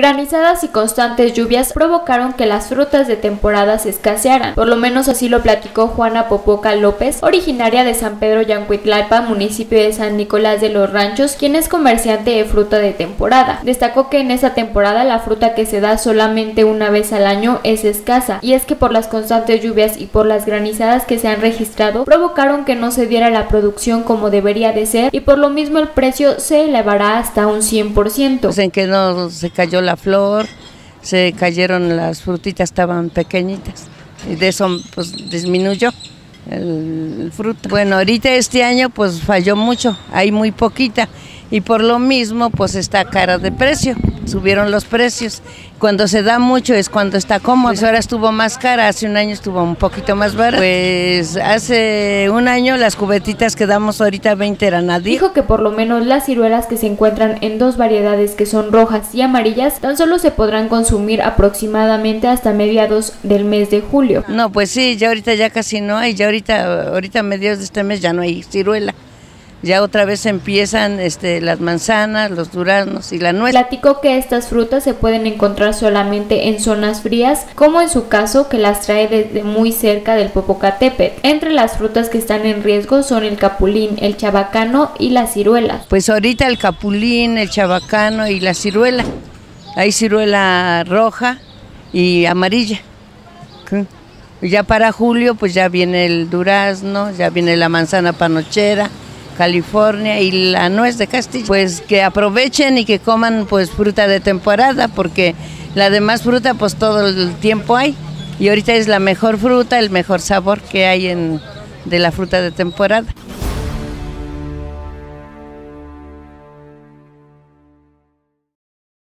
Granizadas y constantes lluvias provocaron que las frutas de temporada se escasearan, por lo menos así lo platicó Juana Popoca López, originaria de San Pedro Yancuitlalpa, municipio de San Nicolás de los Ranchos, quien es comerciante de fruta de temporada. Destacó que en esa temporada la fruta que se da solamente una vez al año es escasa, y es que por las constantes lluvias y por las granizadas que se han registrado provocaron que no se diera la producción como debería de ser y por lo mismo el precio se elevará hasta un 100%. Pues en que no se cayó la flor, se cayeron las frutitas, estaban pequeñitas. Y de eso pues disminuyó el, fruto. Bueno, ahorita este año pues falló mucho, hay muy poquita y por lo mismo pues está cara de precio, subieron los precios. Cuando se da mucho es cuando está cómodo. Pues ahora estuvo más cara, hace un año estuvo un poquito más barata. Pues hace un año las cubetitas que damos ahorita 20 eran nadie. Dijo que por lo menos las ciruelas que se encuentran en dos variedades que son rojas y amarillas tan solo se podrán consumir aproximadamente hasta mediados del mes de julio. No, pues sí, ya ahorita ya casi no hay, ya ahorita, ahorita mediados de este mes ya no hay ciruela ya otra vez empiezan este, las manzanas, los duraznos y la nuez. Platicó que estas frutas se pueden encontrar solamente en zonas frías, como en su caso que las trae desde muy cerca del Popocatépetl. Entre las frutas que están en riesgo son el capulín, el chabacano y las ciruelas. Pues ahorita el capulín, el chabacano y la ciruela. Hay ciruela roja y amarilla. Ya para julio pues ya viene el durazno, ya viene la manzana panochera, California y la nuez de Castilla. Pues que aprovechen y que coman pues fruta de temporada porque la demás fruta pues todo el tiempo hay y ahorita es la mejor fruta, el mejor sabor que hay en, de la fruta de temporada.